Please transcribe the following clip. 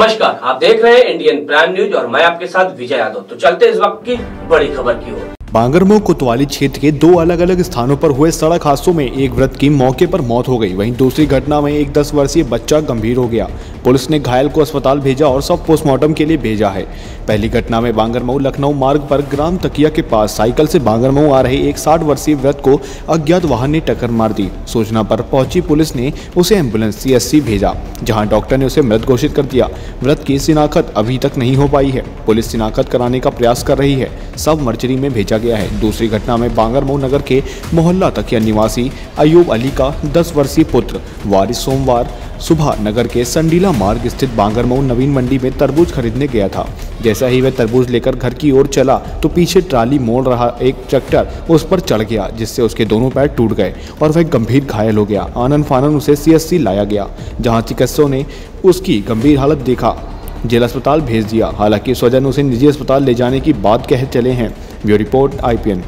नमस्कार, आप देख रहे हैं इंडियन प्राइम न्यूज़ और मैं आपके साथ विजय यादव। तो चलते इस वक्त की बड़ी खबर की ओर। बांगरमो कोतवाली क्षेत्र के दो अलग अलग स्थानों पर हुए सड़क हादसों में एक वृद्ध की मौके पर मौत हो गई। वहीं दूसरी घटना में एक 10 वर्षीय बच्चा गंभीर हो गया। पुलिस ने घायल को अस्पताल भेजा और सब पोस्टमार्टम के लिए भेजा है। पहली घटना में बांगरमऊ, लखनऊ मार्ग पर ग्राम तकिया के पास साइकिल से बांगरमऊ आ रहे एक साठ वर्षीय वृद्ध को अज्ञात वाहन ने टक्कर मार दी। सूचना पर पहुँची पुलिस ने उसे एंबुलेंस सी भेजा, जहाँ डॉक्टर ने उसे मृत घोषित कर दिया। मृत की शिनाखत अभी तक नहीं हो पाई है। पुलिस शिनाखत कराने का प्रयास कर रही है। सब मर्चरी में भेजा गया है। दूसरी घटना में बांगरमऊ नगर के मोहल्ला तकिया निवासी अयूब अली का 10 वर्षीय पुत्र, वारिस सोमवार सुबह नगर के संडीला मार्ग स्थित बांगरमऊ नवीन मंडी में तरबूज खरीदने गया था। जैसा ही वह तरबूज लेकर घर की ओर चला तो पीछे ट्राली मोड़ रहा एक ट्रैक्टर उस पर चढ़ गया, जिससे उसके दोनों पैर टूट गए और वह गंभीर घायल हो गया। आनंद फानन उसे सीएससी लाया गया, जहाँ चिकित्सकों ने उसकी गंभीर हालत देखा। जिला अस्पताल भेज दिया, हालाँकि स्वजन उसे निजी अस्पताल ले जाने की बात कह चले हैं। Bureau report, IPN.